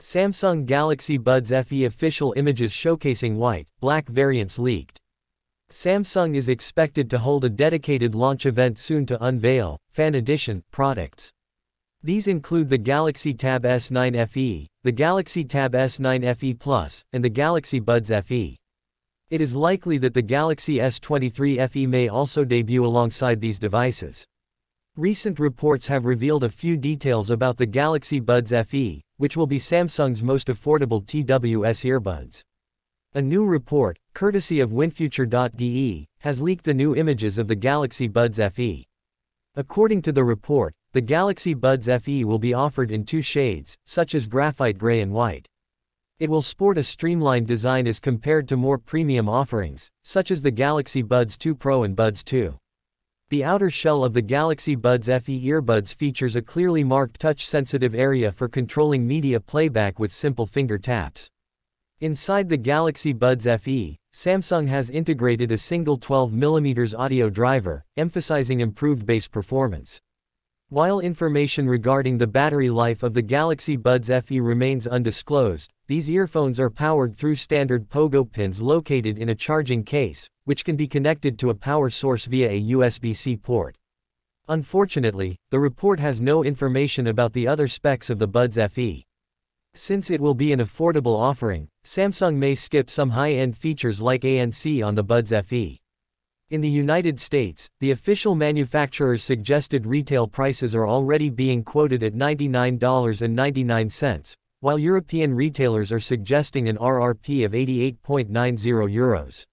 Samsung Galaxy Buds FE official images showcasing white, black variants leaked. Samsung is expected to hold a dedicated launch event soon to unveil Fan Edition products. These include the Galaxy Tab S9 FE, the Galaxy Tab S9 FE Plus, and the Galaxy Buds FE. It is likely that the Galaxy S23 FE may also debut alongside these devices. Recent reports have revealed a few details about the Galaxy Buds FE, which will be Samsung's most affordable TWS earbuds. A new report, courtesy of WinFuture.de, has leaked the new images of the Galaxy Buds FE. According to the report, the Galaxy Buds FE will be offered in two shades, such as graphite gray and white. It will sport a streamlined design as compared to more premium offerings, such as the Galaxy Buds 2 Pro and Buds 2. The outer shell of the Galaxy Buds FE earbuds features a clearly marked touch-sensitive area for controlling media playback with simple finger taps. Inside the Galaxy Buds FE, Samsung has integrated a single 12mm audio driver, emphasizing improved bass performance. While information regarding the battery life of the Galaxy Buds FE remains undisclosed, these earphones are powered through standard pogo pins located in a charging case, which can be connected to a power source via a USB-C port. Unfortunately, the report has no information about the other specs of the Buds FE. Since it will be an affordable offering, Samsung may skip some high-end features like ANC on the Buds FE. In the United States, the official manufacturer's suggested retail prices are already being quoted at $99.99, while European retailers are suggesting an RRP of 88.90 euros.